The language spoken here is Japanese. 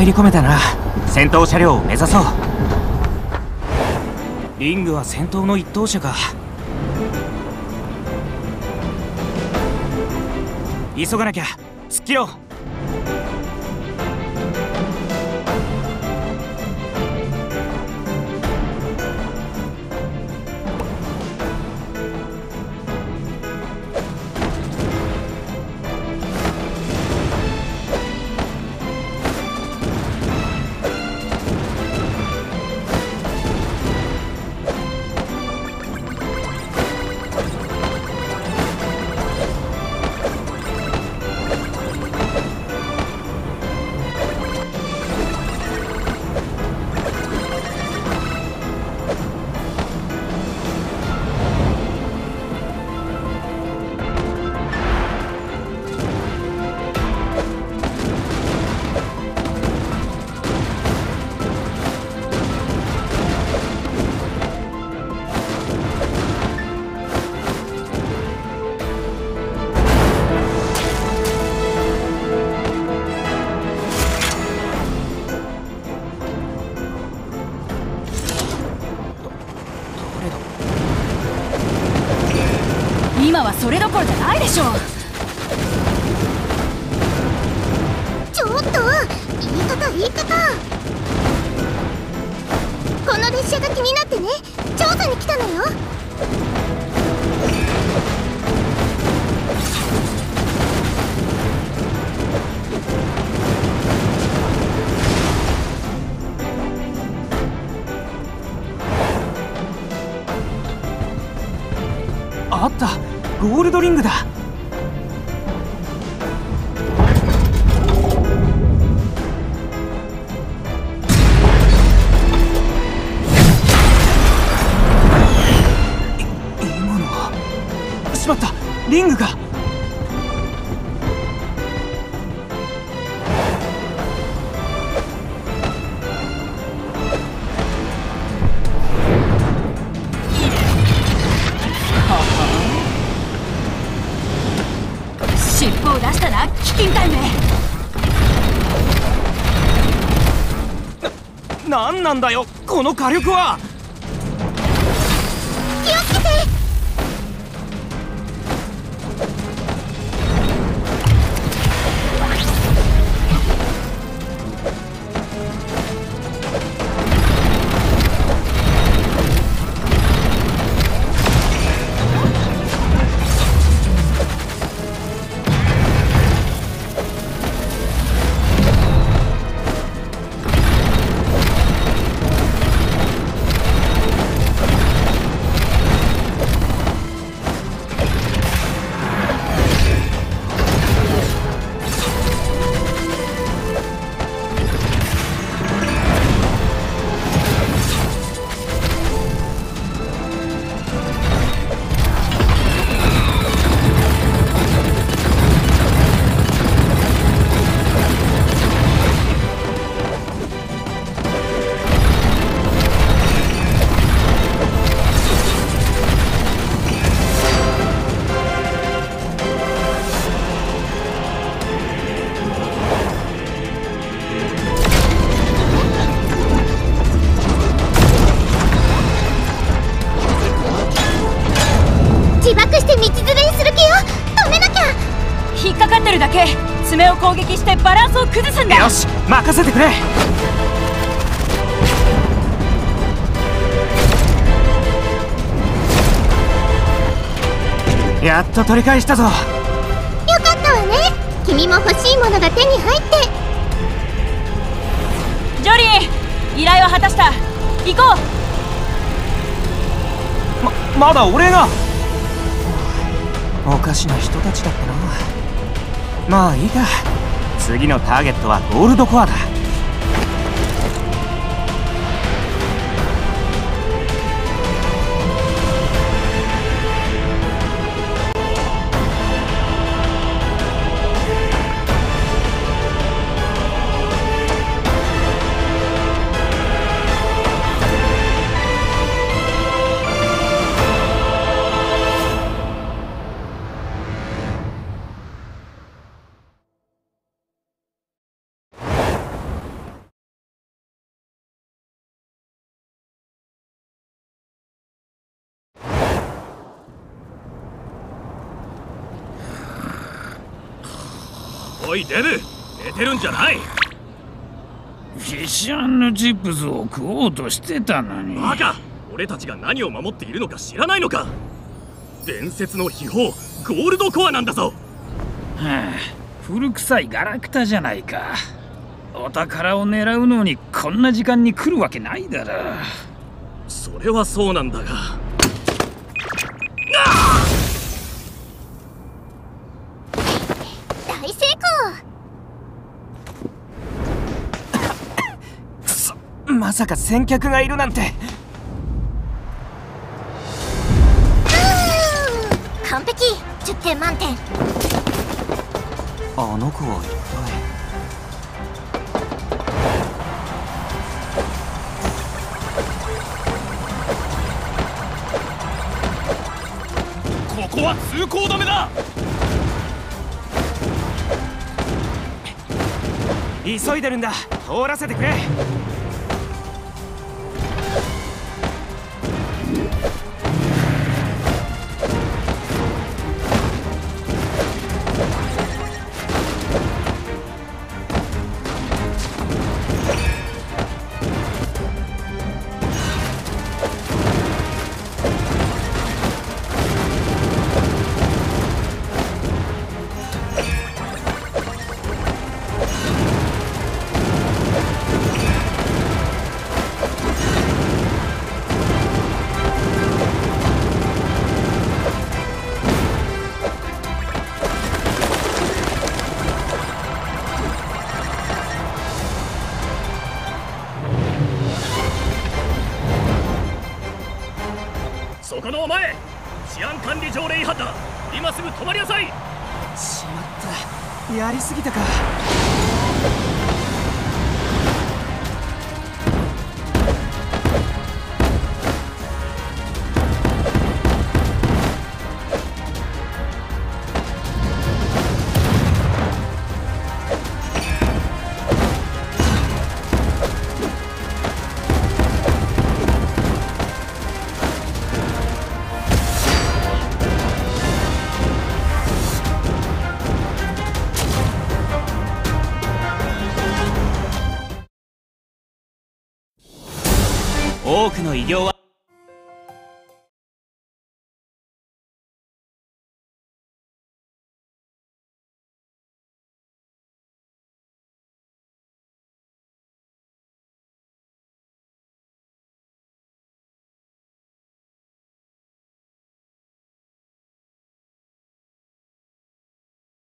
入り込めたな。戦闘車両を目指そう。リングは先頭の一等車か。急がなきゃ。突っ切ろうしょちょっと言い方言い方。この列車が気になってね。調査に来たのよ。あった。ゴールドリングだ。何なんだよこの火力は。気をつけて。け爪を攻撃してバランスを崩すんだ。よし任せてくれ。やっと取り返したぞ。よかったわね。君も欲しいものが手に入って。ジョリー依頼は果たした。行こままだ俺が。おかしな人たちだったなまあいいか。次のターゲットはゴールドコアだ。おいデブ。寝てるんじゃない。フィッシュチップスを食おうとしてたのに。バカ。俺たちが何を守っているのか知らないのか。伝説の秘宝ゴールドコアなんだぞ。はあ、古臭いガラクタじゃないか。お宝を狙うのにこんな時間に来るわけないだろそれはそうなんだが大成功。くそまさか先客がいるなんて。うん。完璧。10点満点。あの子は一ここは通行止めだ急いでるんだ。通らせてくれ。そこのお前治安管理条例違反だ。今すぐ止まりなさい。しまった。やりすぎたか。多くの偉業は